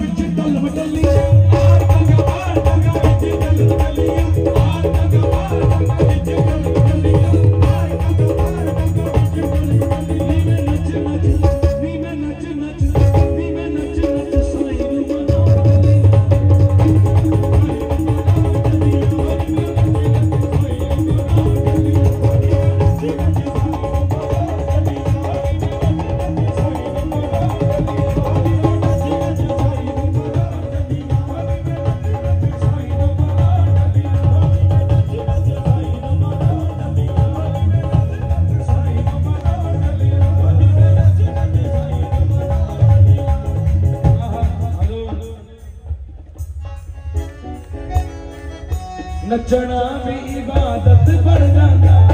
Thank you. नचना भी इबादत बनना